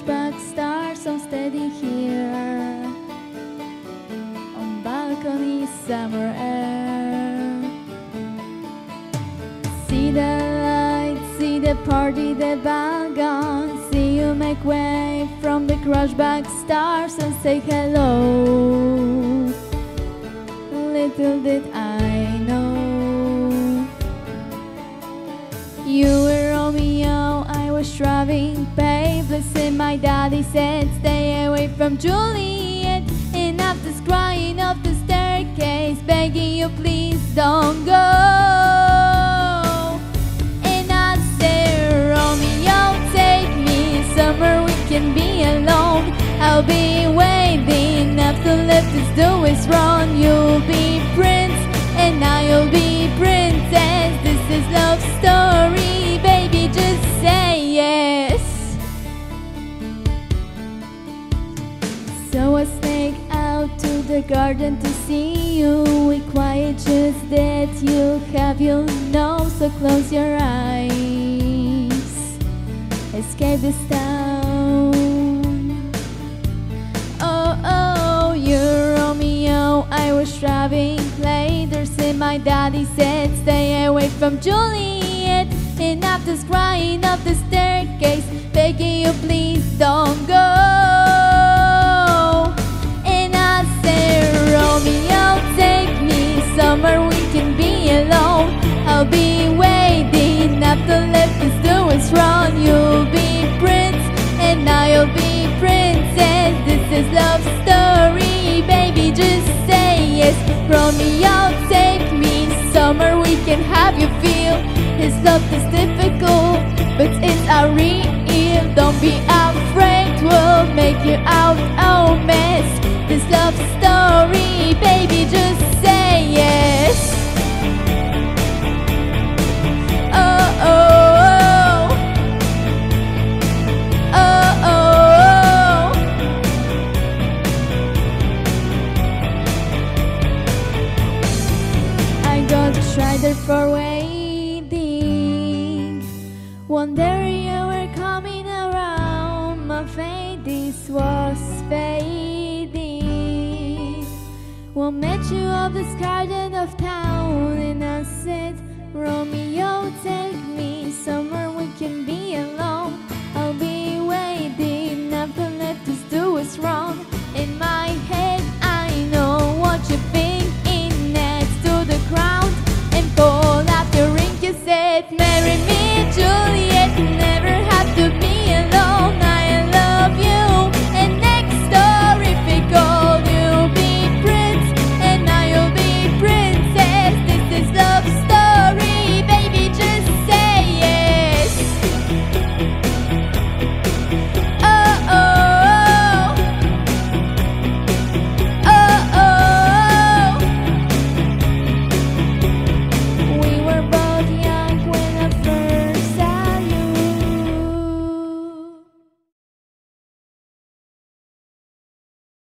rush stars so steady here on balcony summer air. See the light see the party the band see you make way from the crush back stars and say hello. Little did i know you was driving babe. Listen, my daddy said, stay away from Juliet. Enough this crying up the staircase, begging you, please don't go. And I said, Romeo, take me somewhere we can be alone. I'll be waiting after left this do is wrong. You'll be I sneak out to the garden to see you. We quiet just that you have your nose, so close your eyes. Escape this town. Oh, oh, you're Romeo. I was driving later. Say my daddy said, stay away from Juliet. And after crying up the staircase, yes. Romeo, take me somewhere we can have you feel. His love is difficult, Waited for waiting. One day you were coming around. My faith this was fading. One met you of this garden of town? And I said, Romeo, take me somewhere